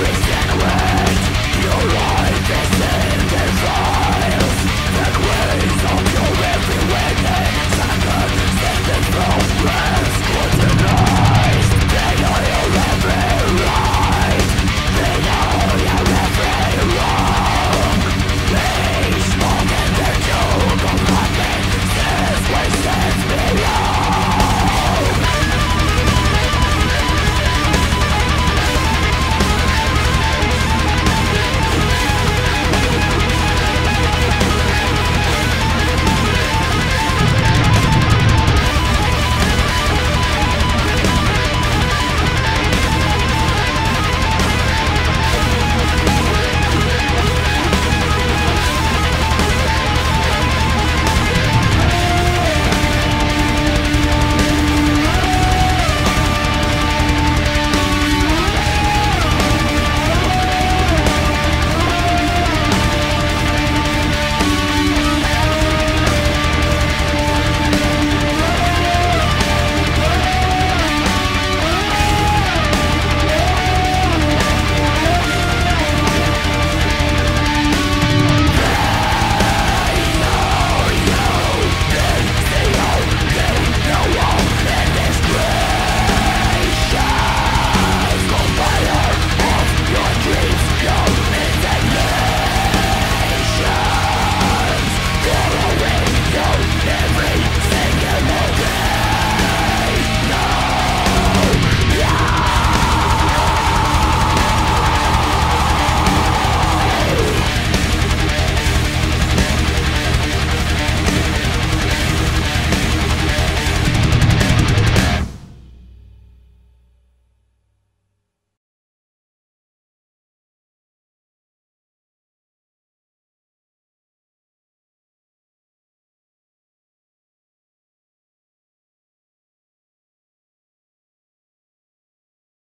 Bring